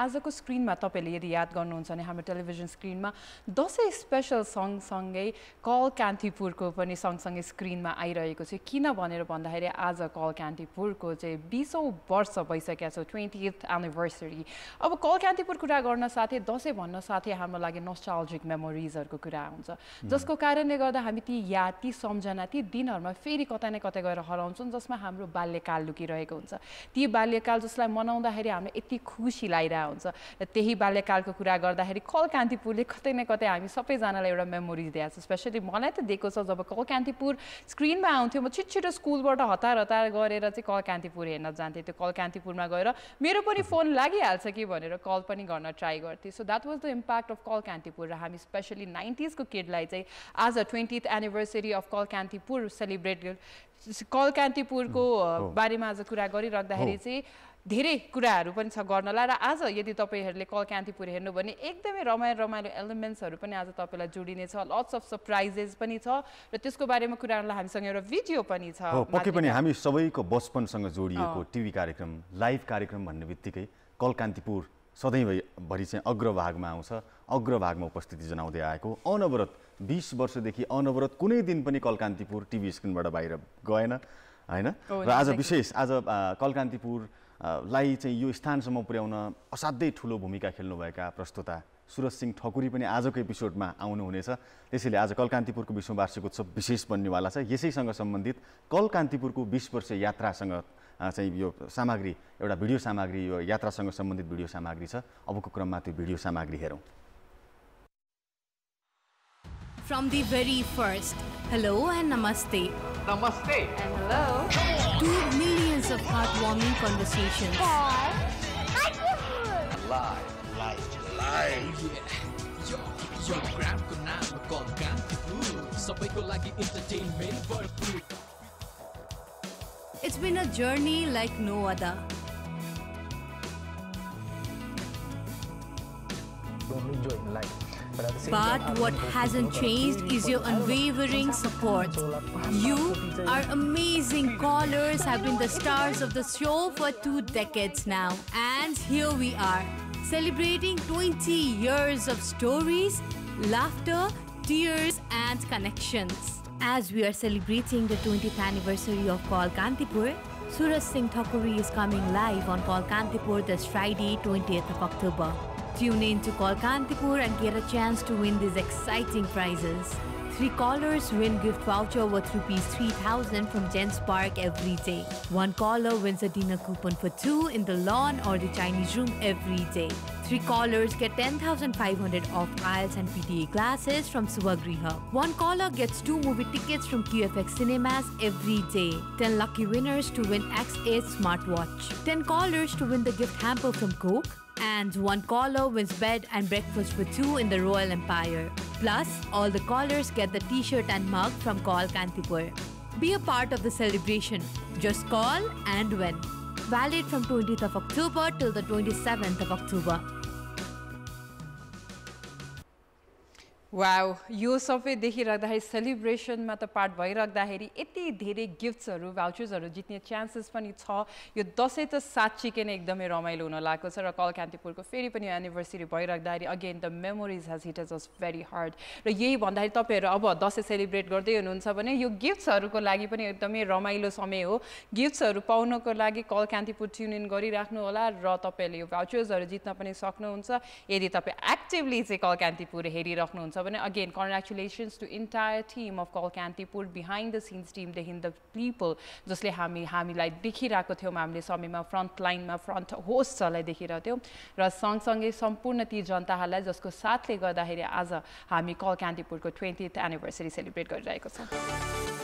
आजको स्क्रिनमा तपाईँले यदि याद गर्नुहुन्छ भने हाम्रो टेलिभिजन स्क्रिनमा दसैँ स्पेसल सँगसँगै कल कान्तिपुरको पनि सँगसँगै स्क्रिनमा आइरहेको छ। किन भनेर भन्दाखेरि आज कल कान्तिपुरको चाहिँ बिसौँ वर्ष भइसकेको छ ट्वेन्टी एथ एनिभर्सरी अब कल कान्तिपुर कुरा गर्न साथै दसैँ भन्न साथै हाम्रो लागि नोस्टाल्जिक मेमोरिजहरूको कुरा हुन्छ। जसको कारणले गर्दा हामी ती याद ती सम्झना ती दिनहरूमा फेरि कतै न कतै गएर हराउँछौँ जसमा हाम्रो बाल्यकाल लुकिरहेको हुन्छ। ती बाल्यकाल जसलाई मनाउँदाखेरि हामीलाई यति खुसी लागिरहेको हुन्छ र त्यही बाल्यकालको कुरा गर्दाखेरि कल कान्तिपुरले कतै न कतै हामी सबैजनालाई एउटा मेमोरिज दिएको छ। स्पेसली मलाई त दिएको छ जब कल कान्तिपुर स्क्रिनमा आउँथ्यो म छिटो स्कुलबाट हतार हतार गरेर चाहिँ कल कान्तिपुर हेर्न जान्थेँ। त्यो कल कान्तिपुरमा गएर मेरो पनि फोन लागिहाल्छ कि भनेर कल पनि गर्न ट्राई गर्थेँ। So that was the impact of call Kantipur र हामी स्पेसली नाइन्टिजको किडलाई चाहिँ आज twentieth anniversary of call Kantipur celebrate call कान्तिपुरको बारेमा आज कुरा गरिराख्दाखेरि चाहिँ धेरै कुराहरू पनि छ गर्नलाई र आज यदि तपाईँहरूले कल कान्तिपुर हेर्नु भने एकदमै रमाइलो रमाइलो एलिमेन्ट्सहरू पनि आज तपाईँलाई जोडिनेछ लट्स अफ सरप्राइजेस पनि छ र त्यसको बारेमा कुराहरूलाई हामीसँग एउटा भिडियो पनि छ पक्कै पनि हामी सबैको बचपनसँग जोडिएको टिभी कार्यक्रम लाइभ कार्यक्रम भन्ने बित्तिकै कल कान्तिपुर सधैँभरि चाहिँ अग्रभागमा आउँछ। अग्रभागमा उपस्थिति जनाउँदै आएको अनवरत बिस वर्षदेखि अनवरत कुनै दिन पनि कलकान्तिपुर टिभी स्क्रिनबाट बाहिर गएन होइन? र आज विशेष आज कलकान्तिपुरलाई चाहिँ यो स्थानसम्म पुर्याउन असाध्यै ठुलो भूमिका खेल्नुभएका प्रस्तुता सुरज सिंह ठकुरी पनि आजको एपिसोडमा आउनुहुनेछ। त्यसैले आज कलकान्तिपुरको विश्व वार्षिक उत्सव विशेष बन्नेवाला छ। यसैसँग सम्बन्धित कलकान्तिपुरको बिस वर्ष यात्रासँग चाहिँ यो सामग्री एउटा भिडियो सामग्री यो यात्रासँग सम्बन्धित भिडियो सामग्री छ अबको क्रममा त्यो भिडियो सामग्री हेरौँ From the very first, hello and namaste. Namaste. And hello. To millions of heartwarming conversations. Live. Live. Live. यो यो ग्रामको नाम कल कान्तिपुर सबैको लागि इन्टरटेनमेन्ट भरपुर been a journey like no other. Don't enjoy life. But, at the same But time, what hasn't changed is your unwavering support. You, our amazing callers, have been the stars of the show for two decades now. And here we are, celebrating 20 years of stories, laughter, tears, and connections. As we are celebrating the 20th anniversary of Call Kantipur, Suraj Singh Thakuri is coming live on Call Kantipur this Friday, 20th of October. Tune in to Call Kantipur and get a chance to win these exciting prizes. Three callers win gift voucher worth rupees 3000 from Gens Park every day. One caller wins a dinner coupon for two in the lawn or the Chinese room every day. Three callers get 10,500 off IELTS and PTA classes from Subagriha. One caller gets two movie tickets from QFX Cinemas every day. 10 lucky winners to win X8 smartwatch. 10 callers to win the gift hamper from Coke. And one caller wins bed and breakfast for two in the Royal Empire. Plus, all the callers get the t-shirt and mug from Call Kantipur. Be a part of the celebration. Just call and win. Valid from 20th of October till the 27th of October. Wow यो सबै देखिराख्दाखेरि सेलिब्रेसनमा त part भइराख्दाखेरि यति धेरै गिफ्ट्सहरू भाउचर्सहरू जित्ने chances पनि छ। यो दसैँ त साँच्चीकै नै एकदमै रमाइलो हुन लागेको छ र कल कान्तिपुरको फेरि पनि anniversary भइराख्दाखेरि again the memories has hit as us very hard र यही भन्दाखेरि तपाईँहरू अब दसैँ सेलिब्रेट गर्दै हुनुहुन्छ भने यो गिफ्ट्सहरूको लागि पनि एकदमै रमाइलो समय हो। गिफ्ट्सहरू पाउनको लागि कल कान्तिपुर ट्युन इन गरिराख्नु होला र तपाईँहरूले यो भाउचर्सहरू जित्न पनि सक्नुहुन्छ। यदि तपाईँ एक्टिभली चाहिँ कल कान्तिपुर हेरिराख्नुहुन्छ भने again congratulations to entire team of call Kantipur behind the scenes टिमदेखि the people जसले हामी हामीलाई देखिरहेको थियौँ हामीले समयमा फ्रन्ट लाइनमा फ्रन्ट होस्टहरूलाई देखिरहेको थियौँ र सँगसँगै सम्पूर्ण ती जनताहरूलाई जसको साथले गर्दाखेरि आज हामी कल कान्तिपुरको ट्वेन्टिथ एनिभर्सरी सेलिब्रेट गरिरहेको छौँ